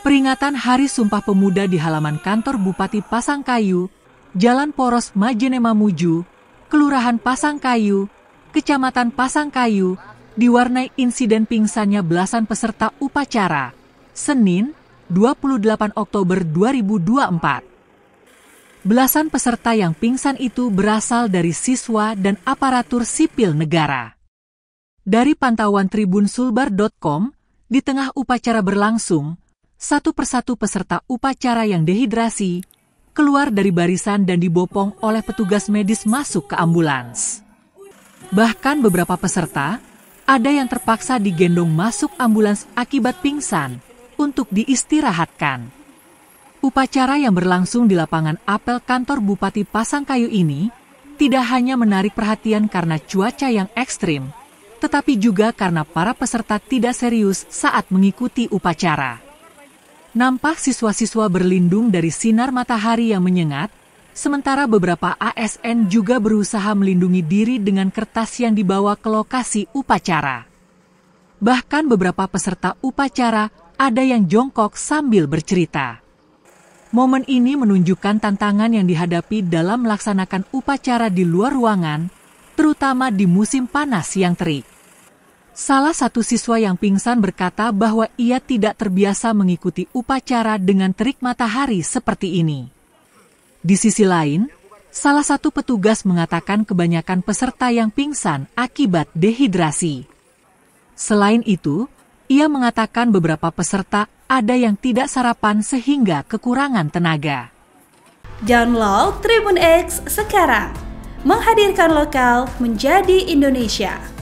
Peringatan Hari Sumpah Pemuda di halaman kantor Bupati Pasangkayu, Jalan Poros Majene Mamuju, Kelurahan Pasangkayu, Kecamatan Pasangkayu, diwarnai insiden pingsannya belasan peserta upacara, Senin, 28 Oktober 2024. Belasan peserta yang pingsan itu berasal dari siswa dan aparatur sipil negara. Dari pantauan tribunsulbar.com, di tengah upacara berlangsung, satu persatu peserta upacara yang dehidrasi keluar dari barisan dan dibopong oleh petugas medis masuk ke ambulans. Bahkan beberapa peserta ada yang terpaksa digendong masuk ambulans akibat pingsan untuk diistirahatkan. Upacara yang berlangsung di lapangan apel kantor Bupati Pasangkayu ini tidak hanya menarik perhatian karena cuaca yang ekstrim, tetapi juga karena para peserta tidak serius saat mengikuti upacara. Nampak siswa-siswa berlindung dari sinar matahari yang menyengat, sementara beberapa ASN juga berusaha melindungi diri dengan kertas yang dibawa ke lokasi upacara. Bahkan beberapa peserta upacara ada yang jongkok sambil bercerita. Momen ini menunjukkan tantangan yang dihadapi dalam melaksanakan upacara di luar ruangan, terutama di musim panas yang terik. Salah satu siswa yang pingsan berkata bahwa ia tidak terbiasa mengikuti upacara dengan terik matahari seperti ini. Di sisi lain, salah satu petugas mengatakan kebanyakan peserta yang pingsan akibat dehidrasi. Selain itu, ia mengatakan beberapa peserta ada yang tidak sarapan sehingga kekurangan tenaga. Download Tribun X sekarang, menghadirkan lokal menjadi Indonesia.